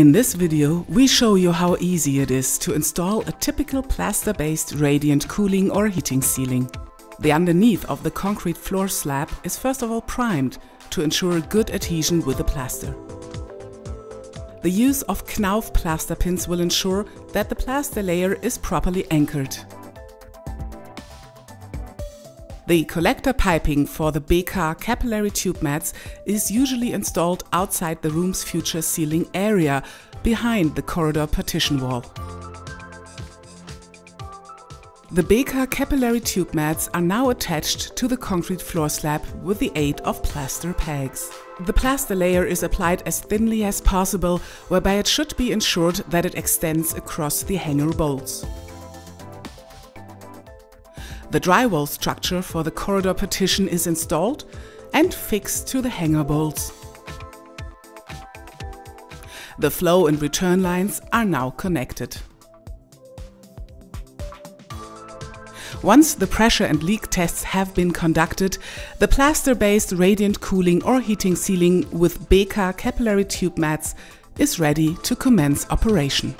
In this video, we show you how easy it is to install a typical plaster-based radiant cooling or heating ceiling. The underneath of the concrete floor slab is first of all primed to ensure good adhesion with the plaster. The use of Knauf plaster pins will ensure that the plaster layer is properly anchored. The collector piping for the BK capillary tube mats is usually installed outside the room's future ceiling area, behind the corridor partition wall. The BK capillary tube mats are now attached to the concrete floor slab with the aid of plaster pegs. The plaster layer is applied as thinly as possible, whereby it should be ensured that it extends across the hanger bolts. The drywall structure for the corridor partition is installed and fixed to the hanger bolts. The flow and return lines are now connected. Once the pressure and leak tests have been conducted, the plaster-based radiant cooling or heating ceiling with BK capillary tube mats is ready to commence operation.